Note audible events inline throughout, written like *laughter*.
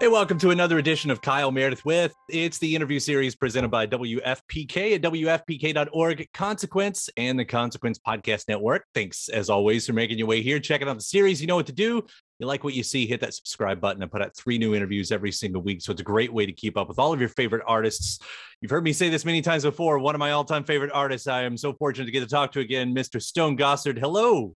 Hey, welcome to another edition of Kyle Meredith with. It's the interview series presented by WFPK at WFPK.org, Consequence, and the Consequence Podcast Network. Thanks, as always, for making your way here, checking out the series. You know what to do. You like what you see, hit that subscribe button. I put out three new interviews every single week. So it's a great way to keep up with all of your favorite artists. You've heard me say this many times before. One of my all time favorite artists, I am so fortunate to get to talk to again, Mr. Stone Gossard. Hello.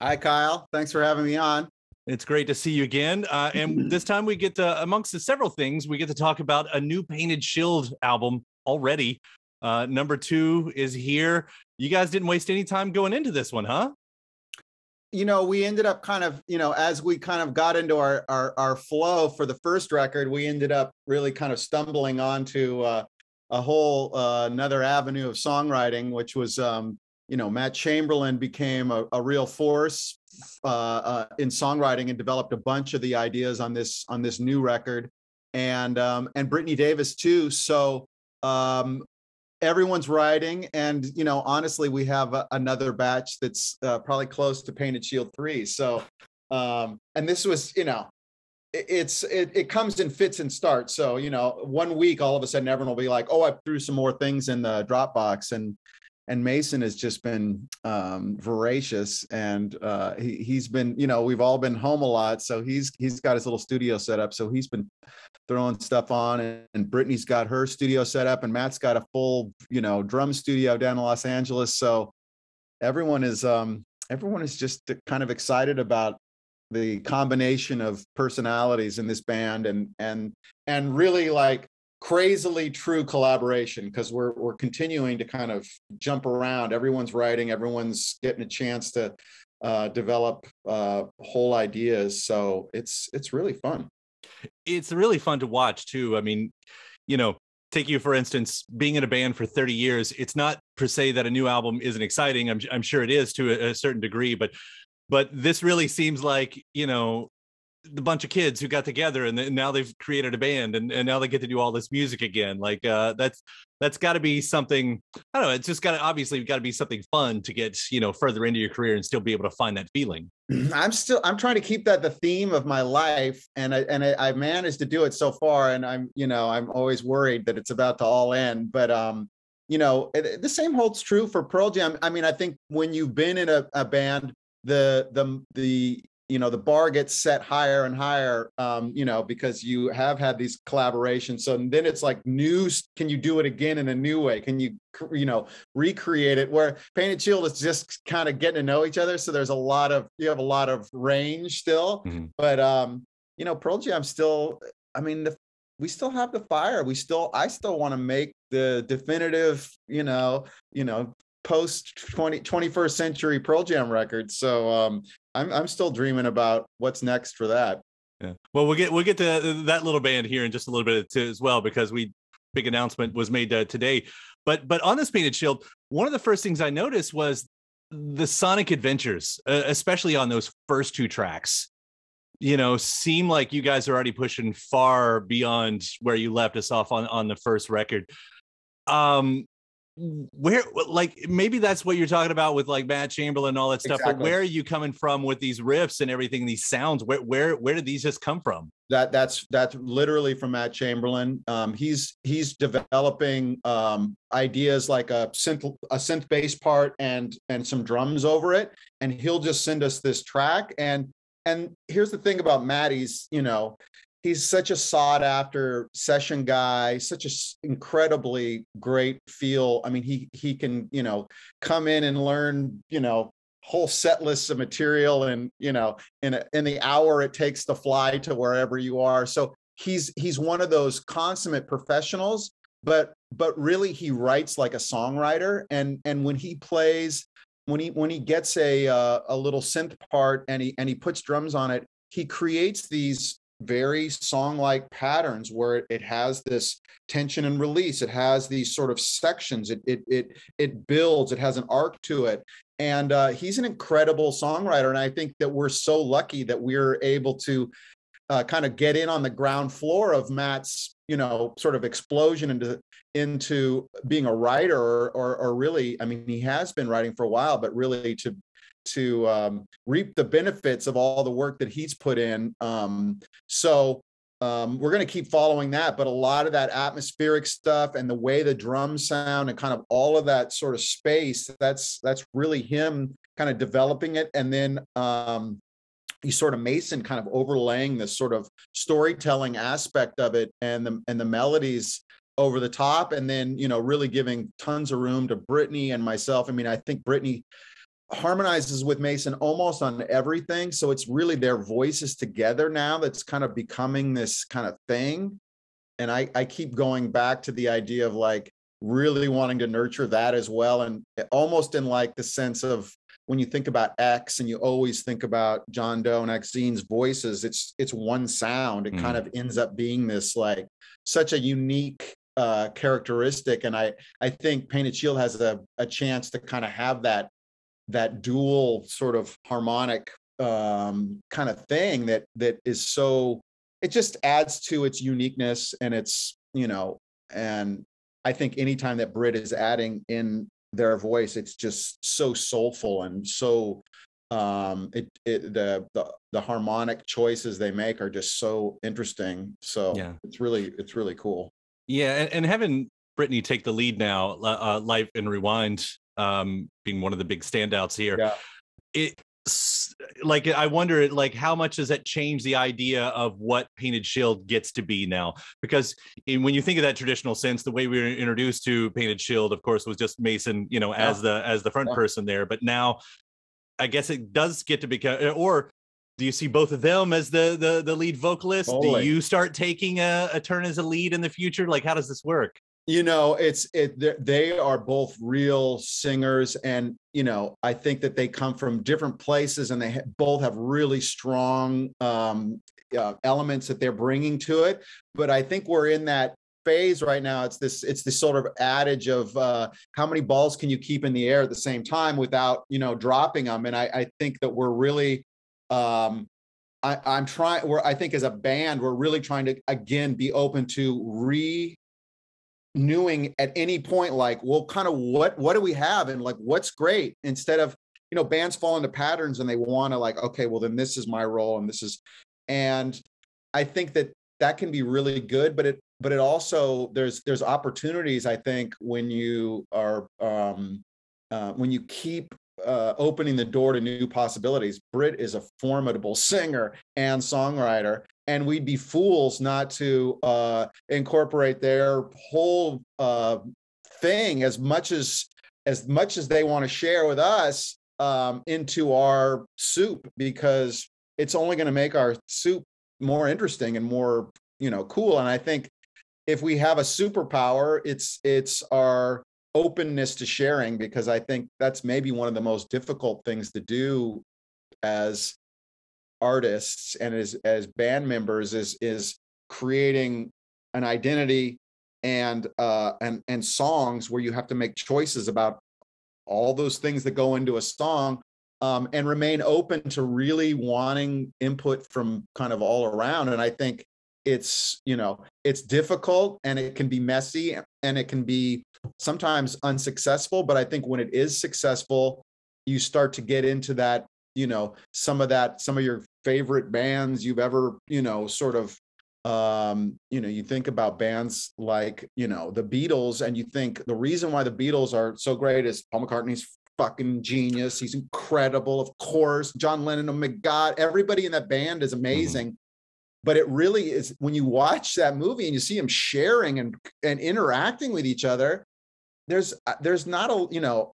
Hi, Kyle. Thanks for having me on. It's great to see you again. Uh, and *laughs* this time we get to, amongst the several things, we get to talk about a new Painted Shield album already. Uh, number two is here. You guys didn't waste any time going into this one, huh? You know, we ended up kind of, you know, as we kind of got into our our, our flow for the first record, we ended up really kind of stumbling onto uh, a whole uh, another avenue of songwriting, which was, um, you know, Matt Chamberlain became a, a real force uh, uh, in songwriting and developed a bunch of the ideas on this on this new record, and um, and Brittany Davis too. So um, everyone's writing, and you know, honestly, we have a, another batch that's uh, probably close to Painted Shield three. So, um, and this was, you know, it, it's it, it comes in fits and starts. So you know, one week all of a sudden everyone will be like, "Oh, I threw some more things in the Dropbox," and and Mason has just been um, voracious, and uh, he he's been you know we've all been home a lot, so he's he's got his little studio set up, so he's been throwing stuff on, and, and Brittany's got her studio set up, and Matt's got a full you know drum studio down in Los Angeles, so everyone is um, everyone is just kind of excited about the combination of personalities in this band and and and really like crazily true collaboration because we're we're continuing to kind of jump around. Everyone's writing, everyone's getting a chance to uh, develop uh, whole ideas. So it's it's really fun. It's really fun to watch too. I mean, you know, take you for instance, being in a band for 30 years. It's not per se that a new album isn't exciting. I'm I'm sure it is to a, a certain degree, but but this really seems like you know the bunch of kids who got together and now they've created a band and, and now they get to do all this music again. Like uh, that's that's got to be something i don't know it's just got to obviously got to be something fun to get you know further into your career and still be able to find that feeling. *clears throat* I'm still i'm trying to keep that the theme of my life and i and I, i've managed to do it so far and i'm you know i'm always worried that it's about to all end but um you know the same holds true for pearl jam. I mean i think when you've been in a, a band the the the you know the bar gets set higher and higher um, you know because you have had these collaborations. So then it's like news can you do it again in a new way? Can you you know recreate it? Where painted shield is just kind of getting to know each other so there's a lot of you have a lot of range still. Mm-hmm. but um you know pearl jam still i mean the, we still have the fire. We still i still want to make the definitive you know you know post 20 21st century pearl jam record so um i'm i'm still dreaming about what's next for that. Yeah. Well we'll get we'll get to that little band here in just a little bit too, as well because we big announcement was made uh, today. But but on this painted shield one of the first things i noticed was the sonic adventures uh, especially on those first two tracks you know seem like you guys are already pushing far beyond where you left us off on on the first record. Um where like maybe that's what you're talking about with like Matt Chamberlain and all that stuff exactly. but where are you coming from with these riffs and everything these sounds? Where where where did these just come from? That that's that's literally from Matt Chamberlain. Um, he's he's developing um, ideas like a synth a synth bass part and and some drums over it and he'll just send us this track and and here's the thing about Matt he's you know he's such a sought after session guy such a incredibly great feel. I mean he he can you know come in and learn you know whole set lists of material and you know in a, in the hour it takes to fly to wherever you are. So he's he's one of those consummate professionals but but really he writes like a songwriter. And and when he plays when he when he gets a uh, a little synth part and he and he puts drums on it he creates these very song-like patterns where it, has this tension and release. It has these sort of sections. It it it it builds. It has an arc to it. And uh, he's an incredible songwriter. And I think that we're so lucky that we're able to uh, kind of get in on the ground floor of Matt's, you know, sort of explosion into into being a writer, or, or, or really, I mean, he has been writing for a while, but really to to um, reap the benefits of all the work that he's put in. Um, so um, we're going to keep following that, but a lot of that atmospheric stuff and the way the drums sound and kind of all of that sort of space, that's that's really him kind of developing it. And then um, you sort of Mason kind of overlaying this sort of storytelling aspect of it and the and the melodies over the top, and then you know really giving tons of room to Brittany and myself. I mean, I think Brittany harmonizes with Mason almost on everything. So it's really their voices together now that's kind of becoming this kind of thing. And I, I keep going back to the idea of like really wanting to nurture that as well. And almost in like the sense of when you think about X and you always think about John Doe and Exene's voices, it's it's one sound. It mm. kind of ends up being this like such a unique uh, characteristic. And I I think Painted Shield has a, a chance to kind of have that that dual sort of harmonic um, kind of thing that that is so it just adds to its uniqueness and its you know and i think anytime that brit is adding in their voice it's just so soulful and so um it, it the, the the harmonic choices they make are just so interesting. So yeah. it's really it's really cool. Yeah and, and having brittany take the lead now uh, Life in Rewind um, being one of the big standouts here. Yeah. It like I wonder like how much does that change the idea of what Painted Shield gets to be now? Because in, when you think of that traditional sense, the way we were introduced to Painted Shield, of course, was just Mason, you know, yeah. as the as the front yeah. person there. But now, I guess it does get to become or do you see both of them as the the, the lead vocalist? Totally. Do you start taking a, a turn as a lead in the future? Like, how does this work? You know it's it they are both real singers and you know i think that they come from different places and they ha- both have really strong um, uh, elements that they're bringing to it. But i think we're in that phase right now. It's this it's this sort of adage of uh, how many balls can you keep in the air at the same time without you know dropping them and i, I think that we're really um, I, i'm trying we're i think as a band we're really trying to again be open to re knowing at any point like well kind of what what do we have and like what's great instead of you know bands fall into patterns and they want to like okay well then this is my role and this is and i think that that can be really good but it but it also there's there's opportunities i think when you are um uh, when you keep uh, opening the door to new possibilities. Brit is a formidable *laughs* singer and songwriter, and we'd be fools not to uh, incorporate their whole uh, thing as much as as much as they want to share with us um, into our soup because it's only going to make our soup more interesting and more you know cool. And I think if we have a superpower, it's it's our openness to sharing because I think that's maybe one of the most difficult things to do as artists and as as band members is is creating an identity and uh and and songs where you have to make choices about all those things that go into a song um and remain open to really wanting input from kind of all around. And i think it's you know it's difficult and it can be messy and it can be sometimes unsuccessful but i think when it is successful you start to get into that you know some of that some of your favorite bands you've ever you know sort of um you know you think about bands like you know the beatles and you think the reason why the beatles are so great is paul mccartney's fucking genius he's incredible of course john lennon oh my god everybody in that band is mm-hmm. amazing mm-hmm. but it really is when you watch that movie and you see them sharing and and interacting with each other there's uh, there's not a you know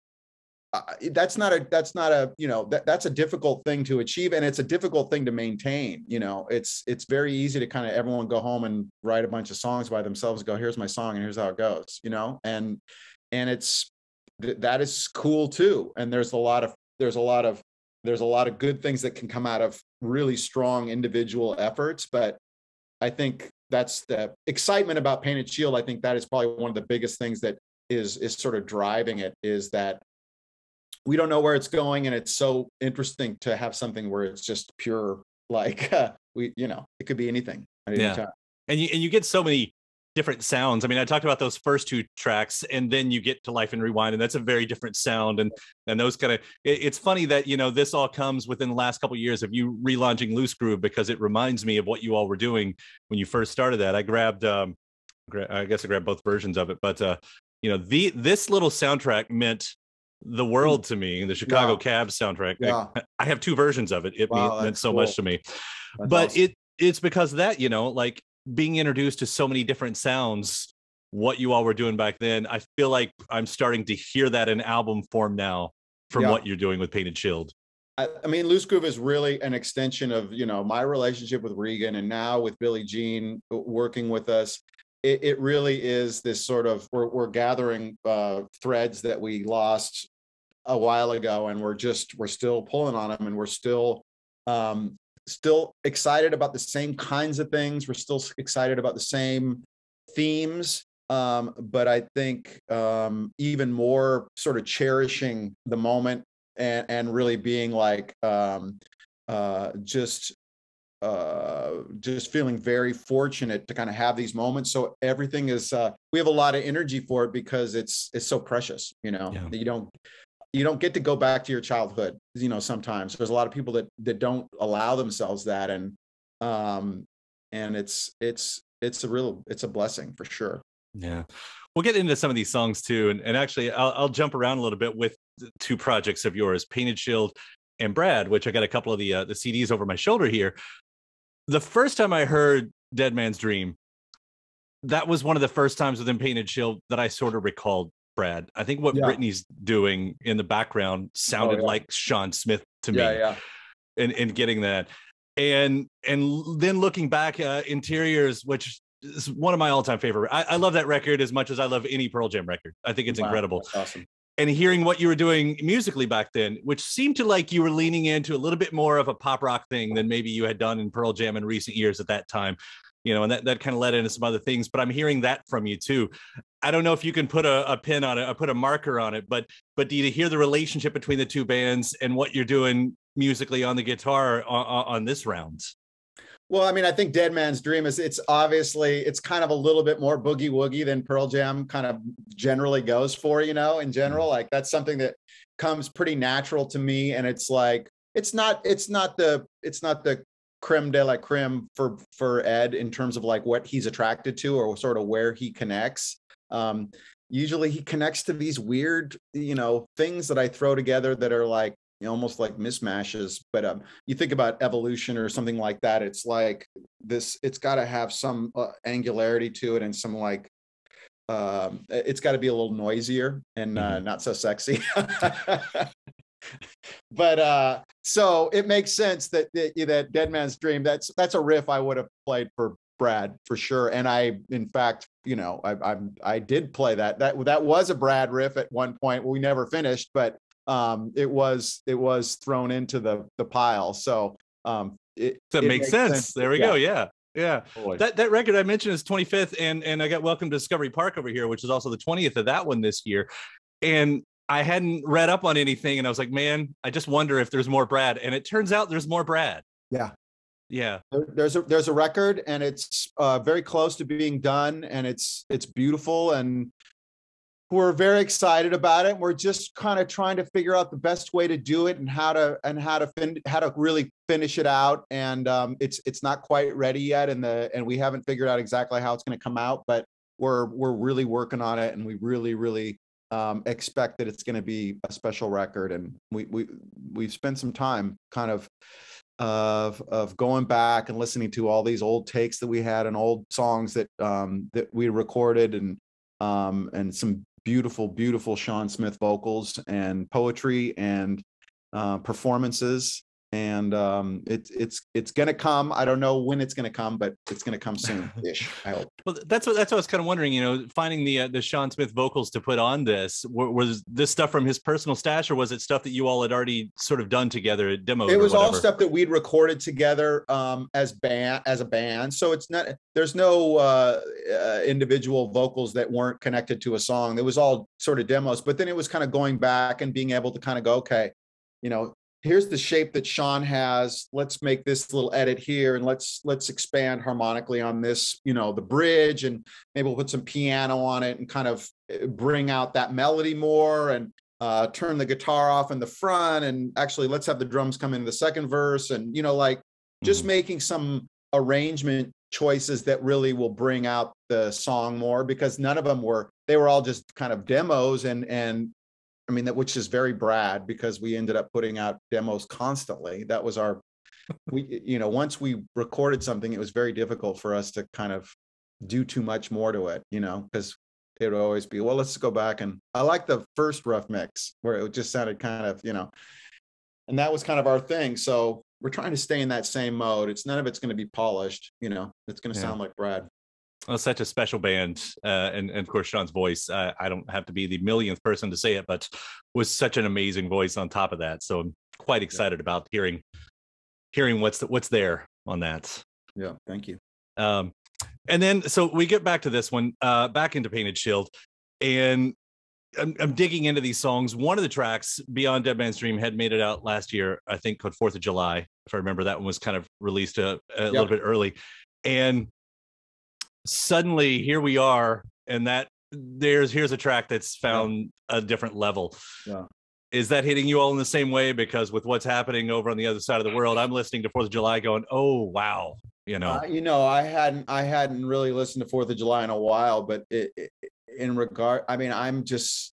uh, that's not a that's not a you know that, that's a difficult thing to achieve and it's a difficult thing to maintain you know? It's it's very easy to kind of everyone go home and write a bunch of songs by themselves go here's my song and here's how it goes you know? And and it's that is cool too and there's a lot of there's a lot of there's a lot of good things that can come out of really strong individual efforts but i think that's the excitement about painted shield i think that is probably one of the biggest things that is is sort of driving it is that we don't know where it's going and it's so interesting to have something where it's just pure like uh, we you know it could be anything yeah. and you and you get so many different sounds. I mean, I talked about those first two tracks, and then you get to Life in Rewind, and that's a very different sound. And and those kind of it, it's funny that you know this all comes within the last couple of years of you relaunching Loose Groove because it reminds me of what you all were doing when you first started that. I grabbed, um, I guess I grabbed both versions of it, but uh, you know, the this little soundtrack meant the world mm. to me. The Chicago yeah. Cab soundtrack. Yeah. I, *laughs* I, have two versions of it. It wow, meant, meant so cool. much to me, that's but awesome. it it's because that you know, like being introduced to so many different sounds what you all were doing back then i feel like i'm starting to hear that in album form now from yeah. what you're doing with painted shield I, I, mean loose groove is really an extension of you know my relationship with regan and now with billie jean uh, working with us it, it really is this sort of we're, we're gathering uh, threads that we lost a while ago and we're just we're still pulling on them and we're still um, still excited about the same kinds of things. We're still excited about the same themes. Um, but I think um, even more sort of cherishing the moment and, and really being like um, uh, just uh, just feeling very fortunate to kind of have these moments. So everything is uh, we have a lot of energy for it because it's it's so precious. You know, yeah. you don't you don't get to go back to your childhood you know sometimes there's a lot of people that that don't allow themselves that and um and it's it's it's a real it's a blessing for sure yeah we'll get into some of these songs too and, and actually I'll, I'll jump around a little bit with two projects of yours painted shield and brad which i got a couple of the uh, the cds over my shoulder here the first time i heard dead man's dream that was one of the first times within painted shield that i sort of recalled Brad. I think what yeah. Brittany's doing in the background sounded oh, yeah. like Shawn Smith to me. Yeah, yeah. And in getting that. And and then looking back, uh, interiors, which is one of my all-time favorite. I, I, love that record as much as I love any Pearl Jam record. I think it's wow, incredible. awesome. And hearing what you were doing musically back then, which seemed to like you were leaning into a little bit more of a pop rock thing than maybe you had done in Pearl Jam in recent years at that time you know, and that, that kind of led into some other things. But I'm hearing that from you too. I don't know if you can put a, a pin on it, or put a marker on it, but but do you hear the relationship between the two bands and what you're doing musically on the guitar on, on this round? Well, I mean, I think Dead Man's Dream is it's obviously it's kind of a little bit more boogie woogie than Pearl Jam kind of generally goes for, you know, in general. Mm-hmm. Like that's something that comes pretty natural to me. And it's like it's not it's not the it's not the creme de la creme for for Ed in terms of like what he's attracted to or sort of where he connects. Um, usually he connects to these weird, you know, things that I throw together that are like almost like mismatches. But um, you think about evolution or something like that. It's like this. It's got to have some uh, angularity to it and some like. Um, it's got to be a little noisier and uh, mm-hmm. not so sexy. *laughs* but uh so it makes sense that, that that dead man's dream that's that's a riff i would have played for brad for sure and i in fact you know i i, I did play that that that was a brad riff at one point we never finished but um it was it was thrown into the the pile so um it, that it makes, sense. sense. there we yeah. go yeah yeah, Boy. that that record I mentioned is 25th, and and I got Welcome to Discovery Park over here, which is also the 20th of that one this year. And I hadn't read up on anything, and I was like, man, I just wonder if there's more Brad. And it turns out there's more Brad. Yeah. Yeah. there's a there's a record, and it's uh, very close to being done, and it's it's beautiful, and we're very excited about it. We're just kind of trying to figure out the best way to do it and how to and how to fin- how to really finish it out. And um, it's it's not quite ready yet, and the and we haven't figured out exactly how it's going to come out, but we're we're really working on it, and we really really um, expect that it's going to be a special record. And we we we've spent some time kind of of of going back and listening to all these old takes that we had and old songs that um, that we recorded and um, and some beautiful beautiful Shawn Smith vocals and poetry and uh, performances and um, it's it's it's going to come. I don't know when it's going to come, but it's going to come soon-ish. *laughs* I hope. Well, that's what that's what I was kind of wondering. You know, finding the uh, the Shawn Smith vocals to put on this was this stuff from his personal stash, or was it stuff that you all had already sort of done together, demo? It was all stuff that we'd recorded together um, as band as a band. So it's not there's no uh, uh, individual vocals that weren't connected to a song. It was all sort of demos, but then it was kind of going back and being able to kind of go, okay, you know here's the shape that Shawn has. Let's make this little edit here and let's let's expand harmonically on this, you know, the bridge and maybe we'll put some piano on it and kind of eh, bring out that melody more and uh, turn the guitar off in the front and actually let's have the drums come in the second verse and you know like just mm-hmm. making some arrangement choices that really will bring out the song more because none of them were they were all just kind of demos and and I mean that which is very Brad because we ended up putting out demos constantly. That was our we you know once we recorded something it was very difficult for us to kind of do too much more to it, you know, because it would always be well let's go back and I like the first rough mix where it just sounded kind of, you know, and that was kind of our thing. So we're trying to stay in that same mode. It's none of it's going to be polished, you know. It's going to yeah. sound like Brad. Well, such a special band, uh, and, and of course Shawn's voice. Uh, I don't have to be the millionth person to say it, but was such an amazing voice on top of that. So I'm quite excited yeah. about hearing hearing what's the, what's there on that. Yeah, thank you. Um, and then so we get back to this one, uh, back into Painted Shield, and I'm, I'm, digging into these songs. One of the tracks, Beyond Dead Man's Dream, had made it out last year, I think, called Fourth of July. If I remember, that one was kind of released a, a yep. little bit early, and suddenly here we are, and that there's here's a track that's found yeah. a different level. Yeah. Is that hitting you all in the same way? Because with what's happening over on the other side of the world, I'm listening to Fourth of July, going, "Oh wow," you know. Uh, you know, I hadn't I hadn't really listened to Fourth of July in a while, but it, it, in regard, I mean, I'm just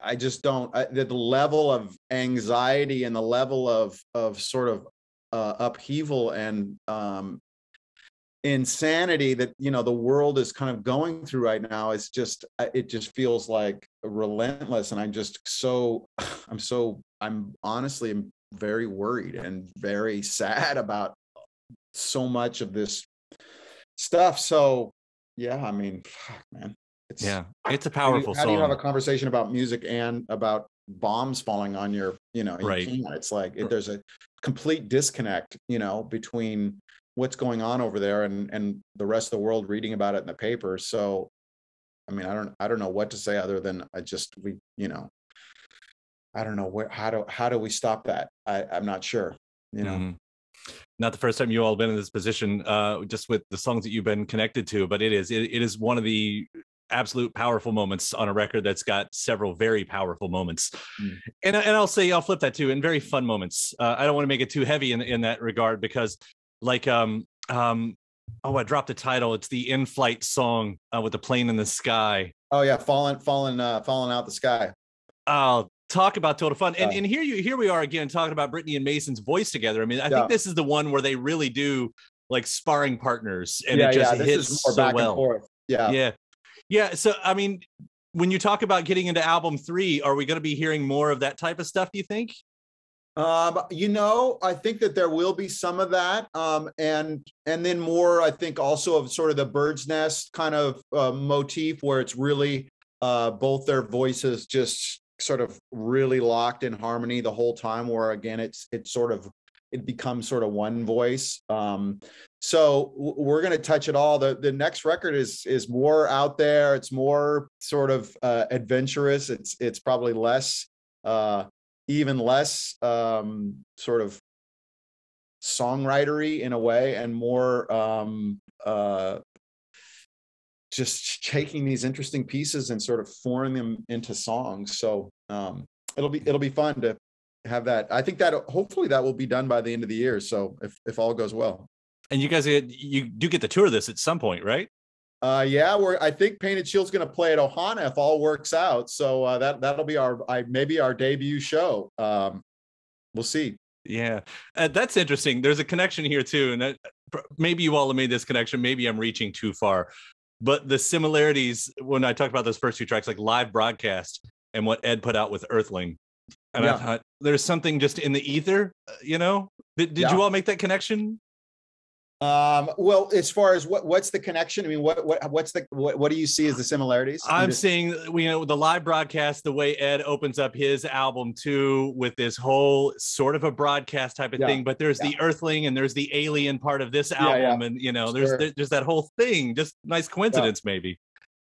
I just don't I, the level of anxiety and the level of of sort of uh, upheaval and um, insanity that you know the world is kind of going through right now is just uh, it just feels like relentless and i'm just so *sighs* i'm so i'm honestly very worried and very sad about so much of this stuff. So yeah i mean fuck, man. It's yeah it's a powerful how do you, how do you have a conversation about music and about bombs falling on your you know right. it's like it, there's a complete disconnect you know between what's going on over there and and the rest of the world reading about it in the paper so i mean i don't i don't know what to say other than i just we you know i don't know where how do how do we stop that i i'm not sure you know mm-hmm. not the first time you all been in this position uh just with the songs that you've been connected to but it is it, it is one of the absolute powerful moments on a record that's got several very powerful moments. Mm. And, and I'll say, I'll flip that too, in very fun moments. Uh, I don't want to make it too heavy in, in that regard because like um um oh I dropped the title. It's the in-flight song uh, with the plane in the sky. Oh yeah, falling falling uh falling out the sky. Oh, talk about total fun. And, and here you here we are again talking about Brittany and Mason's voice together. I mean, I yeah. think this is the one where they really do like sparring partners and yeah, it just yeah. hits so well. Yeah. Yeah. Yeah. So I mean, when you talk about getting into album three, are we going to be hearing more of that type of stuff, do you think? Um, you know, I think that there will be some of that, um, and and then more. I think also of sort of the bird's nest kind of uh, motif where it's really uh, both their voices just sort of really locked in harmony the whole time. Where again, it's it's sort of it becomes sort of one voice. Um, so we're going to touch it all. The the next record is is more out there. It's more sort of uh, adventurous. It's it's probably less uh, even less um, sort of songwritery in a way and more um, uh, just taking these interesting pieces and sort of forming them into songs. So um, it'll be it'll be fun to have that. I think that hopefully that will be done by the end of the year. So if if all goes well. And you guys, you do get the tour of this at some point, right? Uh, yeah, we're. I think Painted Shield's going to play at Ohana if all works out. So uh, that that'll be our, I, maybe our debut show. Um, we'll see. Yeah, uh, that's interesting. There's a connection here too, and that, maybe you all have made this connection. Maybe I'm reaching too far, but the similarities when I talked about those first two tracks, like live broadcast and what Ed put out with Earthling, and yeah. I thought there's something just in the ether. Uh, you know, did, did yeah. you all make that connection? Um, well, as far as what what's the connection? I mean, what what what's the what, what do you see as the similarities? I'm just... seeing you know the live broadcast, the way Ed opens up his album too, with this whole sort of a broadcast type of yeah. thing. But there's yeah. the Earthling and there's the alien part of this album, yeah, and you know, there's sure. there's that whole thing. Just nice coincidence, maybe.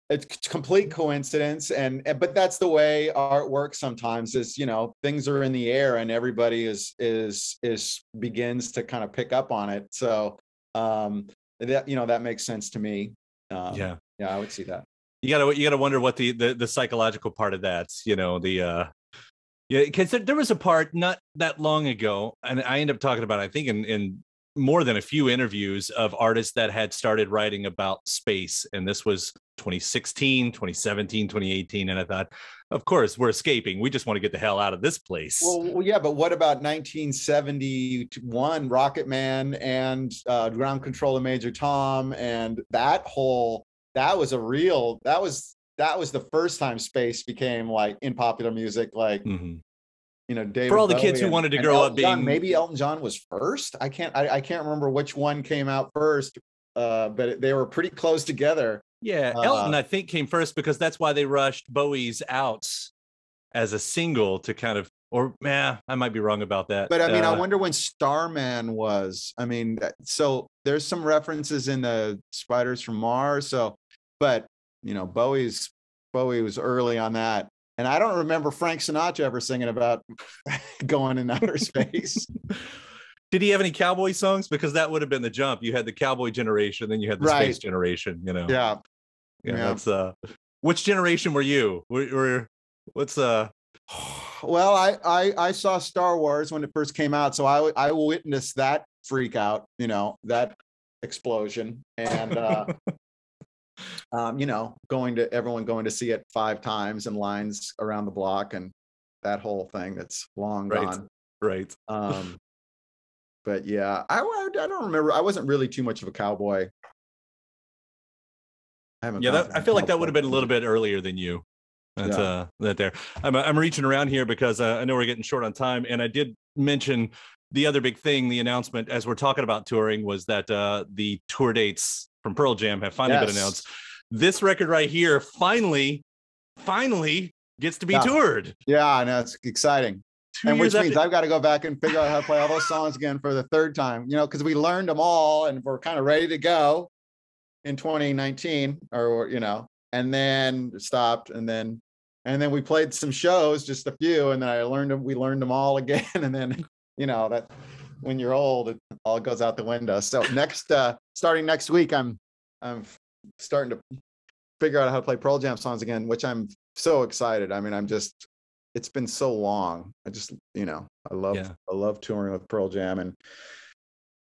it's complete coincidence and but that's the way art works sometimes is you know things are in the air and everybody is is is begins to kind of pick up on it so um that you know that makes sense to me. Um, yeah. yeah i would see that. You gotta you gotta wonder what the the, the psychological part of that's you know the uh yeah because there, there was a part not that long ago and i end up talking about i think in in more than a few interviews of artists that had started writing about space and this was 2016 2017 2018 and i thought of course we're escaping we just want to get the hell out of this place well, yeah but what about 1971 rocket man and uh, ground control of major tom and that whole that was a real that was that was the first time space became like in popular music like mm-hmm. You know David for all the Bowie kids who wanted to grow Elton up being John, maybe Elton John was first I can't I, I can't remember which one came out first uh, but they were pretty close together yeah Uh, elton i think came first because that's why they rushed bowie's outs as a single to kind of or yeah i might be wrong about that But I mean, I Uh, wonder when Starman was. I mean, so there's some references in the Spiders from Mars. So, but you know, Bowie's Bowie was early on that, and I don't remember Frank Sinatra ever singing about *laughs* going in outer space. *laughs* did he have any cowboy songs because that would have been the jump you had the cowboy generation then you had the Right. space generation you know yeah, yeah, yeah. that's uh which generation were you were, were what's uh *sighs* well, I, I I saw Star Wars when it first came out, so I I witnessed that freak out. You know that explosion, and uh, *laughs* um, you know, going to everyone going to see it five times and lines around the block and that whole thing that's long Right. gone. right Um, *laughs* but yeah, I, I don't remember. I wasn't really too much of a cowboy. I haven't. yeah that, i feel like that would have been a little bit earlier than you that's Yeah. uh that there i'm i'm reaching around here because uh, i know we're getting short on time and i did mention the other big thing the announcement as we're talking about touring was that uh the tour dates from pearl jam have finally been announced this record right here finally finally gets to be Yeah. toured Yeah, I know it's exciting. Two and which years means after- I've got to go back and figure out how to play all those songs again for the third time. You know, because we learned them all and we're kind of ready to go in 2019, or you know, and then stopped, and then and then we played some shows, just a few, and then I learned them. We learned them all *laughs* again, and then you know that when you're old, it all goes out the window. So *laughs* next, uh starting next week, I'm I'm starting to figure out how to play Pearl Jam songs again, which I'm so excited. I mean, I'm just it's been so long. I just, you know, I love Yeah. I love touring with Pearl Jam and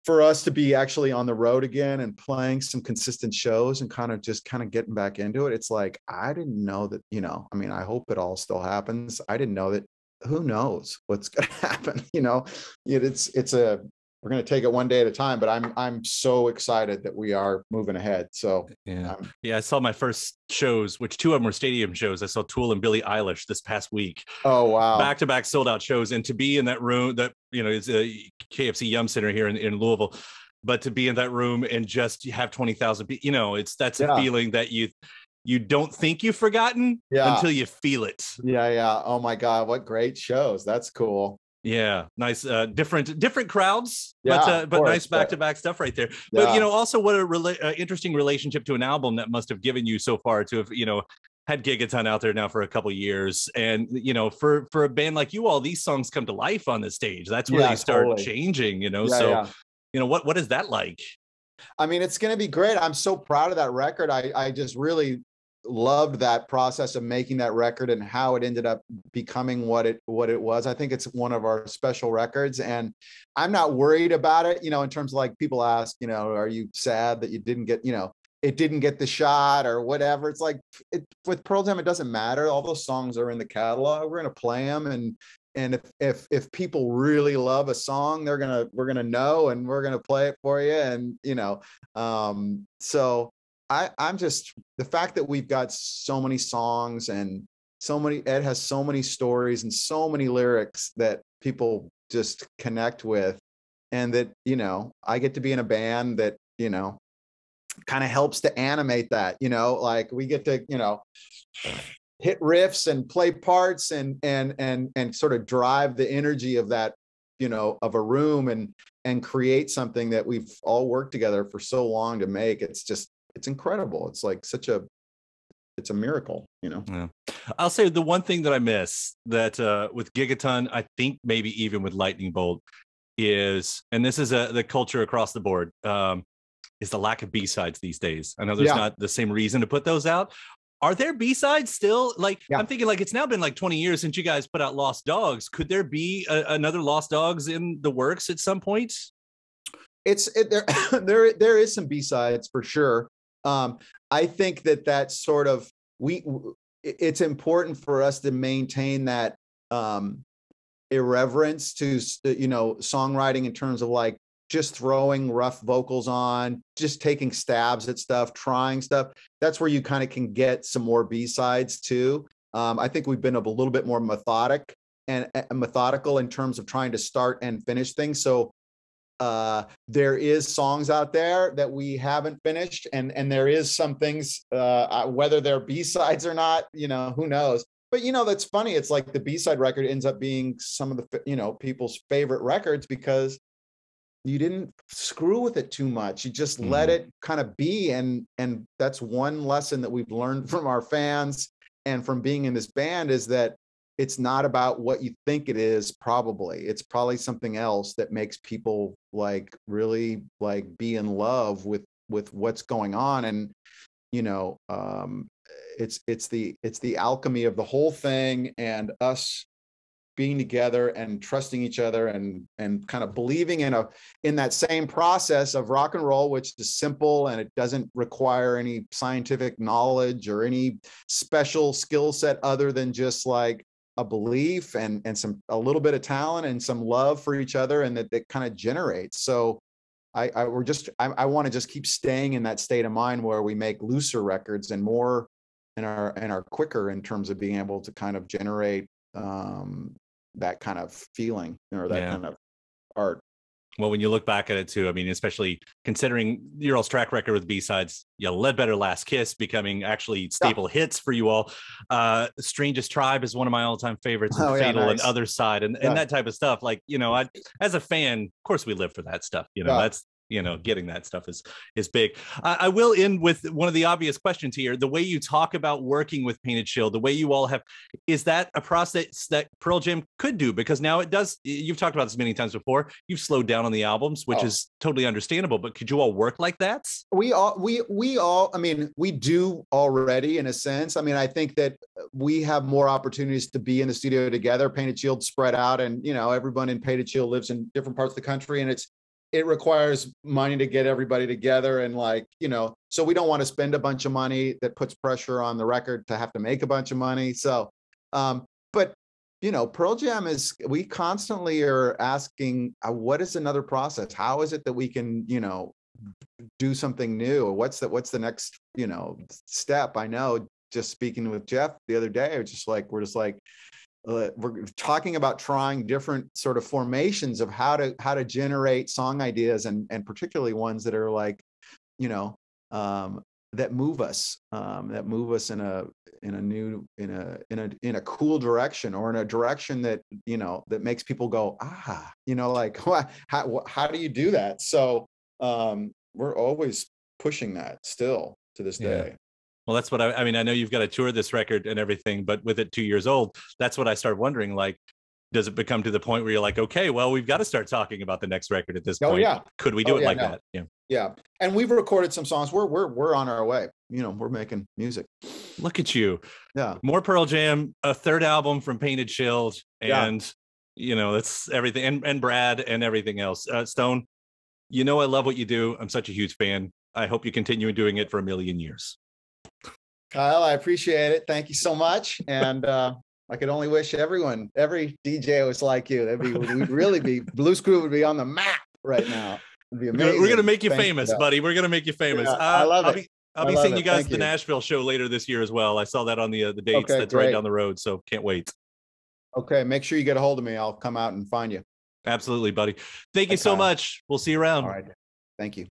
for us to be actually on the road again and playing some consistent shows and kind of just kind of getting back into it. It's like I didn't know that, you know, I mean, I hope it all still happens. I didn't know that who knows what's going *laughs* to happen, you know. It's it's a we're going to take it one day at a time, but I'm I'm so excited that we are moving ahead. So, yeah um, yeah i saw my first shows which two of them were stadium shows i saw tool and billie eilish this past week oh wow. back to back sold out shows and to be in that room that you know is a KFC Yum Center here in, in Louisville but to be in that room and just have 20,000 people you know it's that's Yeah. a feeling that you you don't think you've forgotten Yeah. until you feel it Yeah, yeah. Oh my God, what great shows. That's cool. yeah nice uh different different crowds but Yeah, uh, but course, nice back to back stuff right there but you know also what a rela- uh, interesting relationship to an album that must have given you so far to have you know had gigaton out there now for a couple years and you know for for a band like you all these songs come to life on the stage that's where Yeah, you start totally. changing you know Yeah, so yeah. you know what what is that like I mean, it's going to be great. I'm so proud of that record. I, I just really loved that process of making that record and how it ended up becoming what it what it was. I think it's one of our special records and I'm not worried about it, you know, in terms of like people ask, you know, are you sad that you didn't get, you know, it didn't get the shot or whatever. It's like it, with Pearl Jam, it doesn't matter. All those songs are in the catalog. We're going to play them and and if if if people really love a song they're gonna we're gonna know and we're gonna play it for you and you know um so i i'm just the fact that we've got so many songs and so many ed has so many stories and so many lyrics that people just connect with and that you know i get to be in a band that you know kind of helps to animate that you know like we get to you know hit riffs and play parts and and and and sort of drive the energy of that you know of a room and and create something that we've all worked together for so long to make. It's just it's incredible it's like such a it's a miracle, you know. Yeah. I'll say the one thing that I miss that uh, with Gigaton, I think maybe even with Lightning Bolt is, and this is a the culture across the board, um, is the lack of B sides these days. I know there's Yeah. not the same reason to put those out. Are there B sides still? Like Yeah. I'm thinking, like it's now been like 20 years since you guys put out Lost Dogs. Could there be a, another Lost Dogs in the works at some point? it's it, there *coughs* there there is some b-sides for sure um i think that that's sort of we it's important for us to maintain that um irreverence to you know songwriting in terms of like just throwing rough vocals on just taking stabs at stuff trying stuff. That's where you kind of can get some more b-sides too. Um i think we've been a little bit more methodic and, and methodical in terms of trying to start and finish things. So uh there is songs out there that we haven't finished and and there is some things uh whether they're b-sides or not you know who knows but you know that's funny it's like the b-side record ends up being some of the you know people's favorite records because you didn't screw with it too much you just let Mhm. it kind of be and and that's one lesson that we've learned from our fans and from being in this band is that it's not about what you think it is probably. It's probably something else that makes people like really like be in love with with what's going on and you know um it's it's the it's the alchemy of the whole thing and us being together and trusting each other and and kind of believing in a in that same process of rock and roll which is simple and it doesn't require any scientific knowledge or any special skill set other than just like a belief and and some a little bit of talent and some love for each other and that that kind of generates so i i we're just i, I want to just keep staying in that state of mind where we make looser records and more and are and are quicker in terms of being able to kind of generate um that kind of feeling or that Yeah. kind of art Well, when you look back at it too, I mean, especially considering your all's track record with B sides, Yellow Ledbetter last kiss becoming actually staple hits for you all. Uh Strangest Tribe is one of my all-time favorites, and Oh, yeah, Fatal and. Other Side, and, Yeah. and that type of stuff. Like, you know, I as a fan, of course we live for that stuff. You know, Yeah. that's you know, getting that stuff is is big. I, I will end with one of the obvious questions here. The way you talk about working with Painted Shield, the way you all have, is that a process that Pearl Jam could do? Because now it does. You've talked about this many times before. You've slowed down on the albums, which Oh. is totally understandable. But could you all work like that? we all we we all i mean we do already in a sense i mean i think that we have more opportunities to be in the studio together painted shield spread out and you know everyone in painted shield lives in different parts of the country and it's it requires money to get everybody together and like you know so we don't want to spend a bunch of money that puts pressure on the record to have to make a bunch of money so um but you know pearl jam is we constantly are asking uh, what is another process? How is it that we can you know do something new? What's the what's the next you know step? I know just speaking with jeff the other day it's just like we're just like uh, we're talking about trying different sort of formations of how to how to generate song ideas and and particularly ones that are like you know um that move us um that move us in a in a new in a in a in a cool direction or in a direction that you know that makes people go ah you know like *laughs* how, how do you do that? So um we're always pushing that still to this day Well, that's what I, I mean. I know you've got to tour this record and everything, but with it two years old, that's what I started wondering. Like, does it become to the point where you're like, okay, well, we've got to start talking about the next record at this Oh, point? yeah. Could we do Oh, it yeah, like no. that? Yeah. yeah and we've recorded some songs we're we're we're on our way you know we're making music Look at you. yeah more Pearl Jam, a third album from Painted Shield, Yeah. and you know that's everything, and and Brad and everything else. Uh, Stone, you know I love what you do. I'm such a huge fan. I hope you continue doing it for a million years. Kyle i appreciate it thank you so much and uh I could only wish everyone, every DJ was like you. That'd be, we'd really be, *laughs* Blue Crew would be on the map right now. It'd be amazing. we're gonna make you Thank famous, though. buddy. We're gonna make you famous. Yeah, I love I'll it. Be, I'll I be seeing it. you guys Thank at the you. Nashville show later this year as well. I saw that on the uh, the dates. Okay, That's right down the road, so can't wait. Okay, make sure you get a hold of me. I'll come out and find you. Absolutely, buddy. Thank you so Kyle. much. We'll see you around. All right. Thank you.